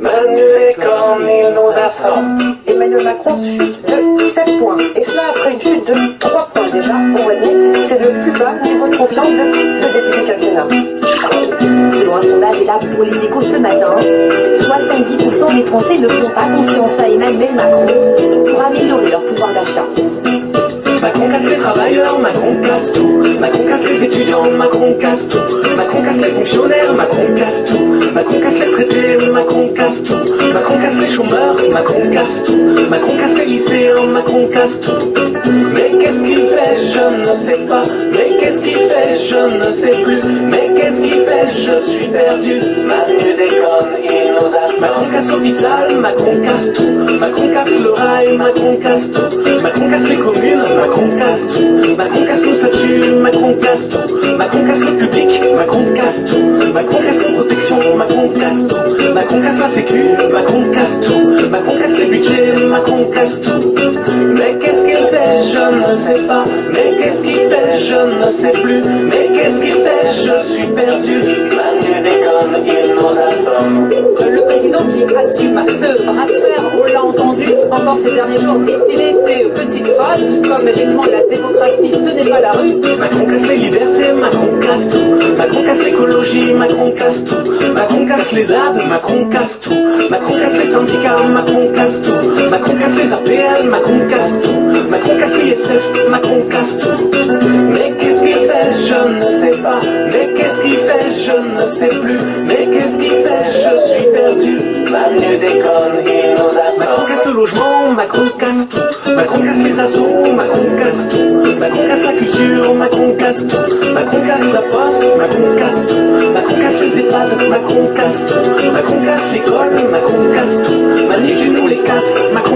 Manu déconne, il nous assomme. Emmanuel Macron chute de 7 points. Et cela après une chute de 3 points déjà. Pour voyez, c'est le plus bas niveau de confiance depuis le début du quinquennat. Selon un sondage là pour les échos ce matin, 70% des Français ne font pas confiance à Emmanuel Macron pour améliorer leur pouvoir d'achat. Macron casse les travailleurs, Macron casse tout. Macron casse les étudiants, Macron casse tout. Macron casse les fonctionnaires, Macron casse tout. Casse tout. Macron casse les chômeurs, Macron casse tout. Macron casse les lycéens, Macron casse tout. Mais qu'est-ce qu'il fait, je ne sais pas. Mais qu'est-ce qu'il fait, je ne sais plus. Mais qu'est-ce qu'il fait, je suis perdu. Manu déconne, il nous a Macron casse l'hôpital, Macron casse tout. Macron casse le rail, Macron casse tout. Macron casse les communes, Macron casse tout. Macron casse nos statuts, Macron casse tout. Macron casse le public, Macron casse tout. Macron casse la sécu, Macron casse tout. Macron casse les budgets, Macron casse tout. Mais qu'est-ce qu'il fait, je ne sais pas. Mais qu'est-ce qu'il fait, je ne sais plus. Mais qu'est-ce qu'il fait, je suis perdu. Manu déconne, il nous assomme. Le président qui assume ce bras de fer, on l'a entendu encore ces derniers jours distiller ces petites phrases comme effectivement la démocratie ce n'est pas la rue. Macron casse les libertés, Macron casse tout. Casse l'écologie, Macron casse tout. Macron casse les AD, Macron casse tout. Macron casse les syndicats, Macron casse tout. Macron casse les APL, Macron casse tout. Macron casse l'ISF, Macron casse tout. Mais qu'est-ce qu'il fait, je ne sais pas. Mais qu'est-ce qu'il fait, je ne sais plus. Mais qu'est-ce qu'il fait, je suis perdu. Manu déconne, il nous assomme. Macron casse le logement, Macron casse tout. Macron casse les assos, Macron casse tout. Macron casse la culture, Macron casse tout. Macroncast aposta, Macroncast, Macroncast hésitade, Macroncast, Macroncast rigole, Macroncast, Manu, tu nous les casses, Macroncast.